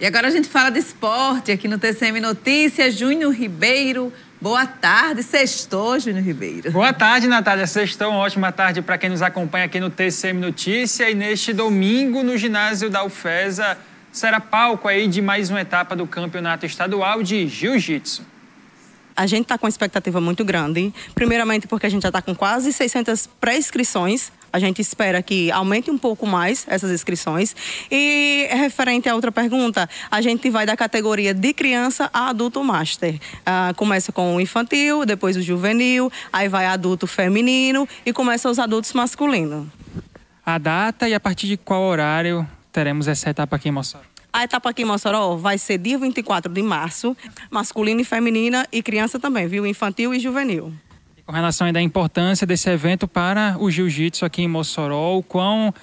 E agora a gente fala de esporte aqui no TCM Notícias. Júnior Ribeiro, boa tarde. Sextou, Júnior Ribeiro. Boa tarde, Natália. Sextou, uma ótima tarde para quem nos acompanha aqui no TCM Notícia. E neste domingo, no ginásio da UFESA, será palco aí de mais uma etapa do Campeonato Estadual de Jiu-Jitsu a gente está com uma expectativa muito grande. Primeiramente, porque a gente já está com quase 600 pré-inscrições. A gente espera que aumente um pouco mais essas inscrições. E referente à outra pergunta, a gente vai da categoria de criança a adulto master. Uh, começa com o infantil, depois o juvenil, aí vai adulto feminino e começa os adultos masculinos. A data e a partir de qual horário teremos essa etapa aqui em Mossoró? A etapa aqui em Mossoró vai ser dia 24 de março, masculina e feminina e criança também, viu? Infantil e juvenil. Com relação ainda à importância desse evento para o jiu-jitsu aqui em Mossoró, o quão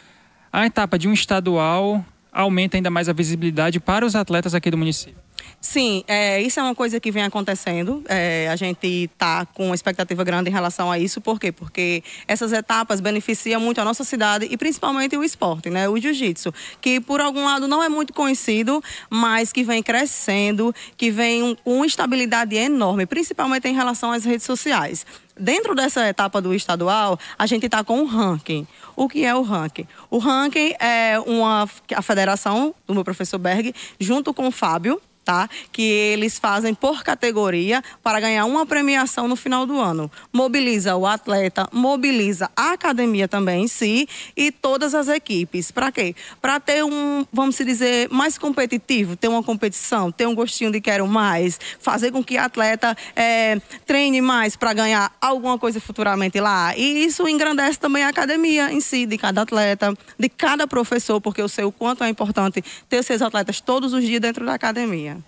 a etapa de um estadual aumenta ainda mais a visibilidade para os atletas aqui do município? Sim, é, isso é uma coisa que vem acontecendo. É, a gente está com uma expectativa grande em relação a isso. Por quê? Porque essas etapas beneficiam muito a nossa cidade e principalmente o esporte, né? o jiu-jitsu, que por algum lado não é muito conhecido, mas que vem crescendo, que vem com uma estabilidade enorme, principalmente em relação às redes sociais. Dentro dessa etapa do estadual, a gente está com o ranking. O que é o ranking? O ranking é uma a federação do meu professor Berg, junto com o Fábio, tá? Que eles fazem por categoria para ganhar uma premiação no final do ano. Mobiliza o atleta, mobiliza a academia também em si e todas as equipes. Para quê? Para ter um, vamos dizer, mais competitivo, ter uma competição, ter um gostinho de quero mais, fazer com que o atleta é, treine mais para ganhar alguma coisa futuramente lá. E isso engrandece também a academia em si, de cada atleta, de cada professor, porque eu sei o quanto é importante ter seus atletas todos os dias dentro da academia. Yeah.